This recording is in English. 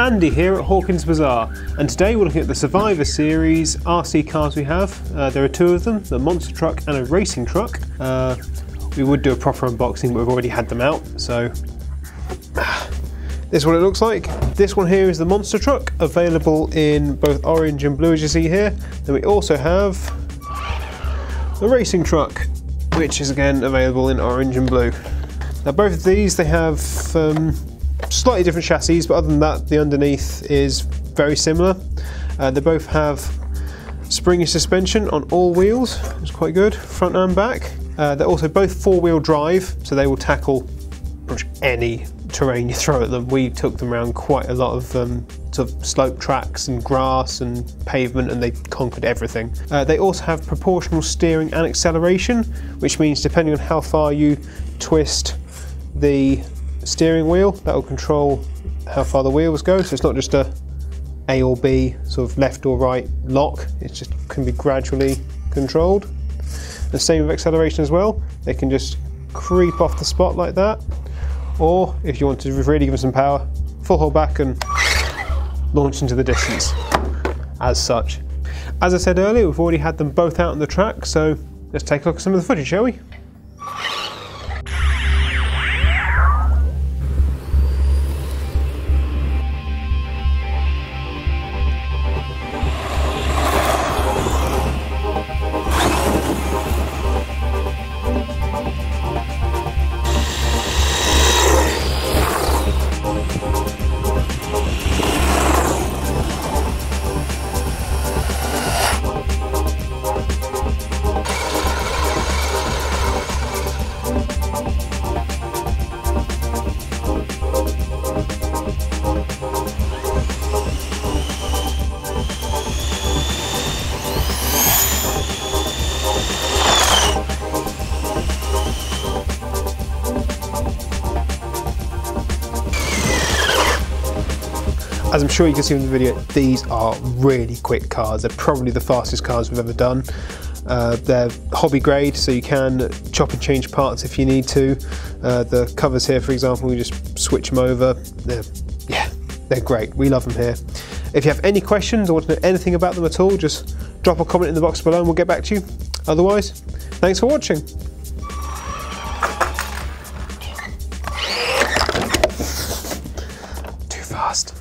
Andy here at Hawkins Bazaar and today we're looking at the Survivor Series RC cars we have. Uh, there are two of them, the monster truck and a racing truck. Uh, we would do a proper unboxing but we've already had them out so this is what it looks like. This one here is the monster truck available in both orange and blue as you see here. Then we also have the racing truck which is again available in orange and blue. Now both of these they have um, slightly different chassis, but other than that, the underneath is very similar. Uh, they both have springy suspension on all wheels, it's quite good, front and back. Uh, they're also both four-wheel drive, so they will tackle much any terrain you throw at them. We took them around quite a lot of um, sort of slope tracks and grass and pavement and they conquered everything. Uh, they also have proportional steering and acceleration, which means depending on how far you twist the steering wheel that will control how far the wheels go. So it's not just a A or B sort of left or right lock. It just can be gradually controlled. The same with acceleration as well. They can just creep off the spot like that. Or if you want to really give them some power, full hold back and launch into the distance as such. As I said earlier, we've already had them both out on the track, so let's take a look at some of the footage, shall we? As I'm sure you can see in the video, these are really quick cars. They're probably the fastest cars we've ever done. Uh, they're hobby grade, so you can chop and change parts if you need to. Uh, the covers here, for example, you just switch them over. They're, yeah, they're great. We love them here. If you have any questions or want to know anything about them at all, just drop a comment in the box below and we'll get back to you. Otherwise, thanks for watching. Too fast.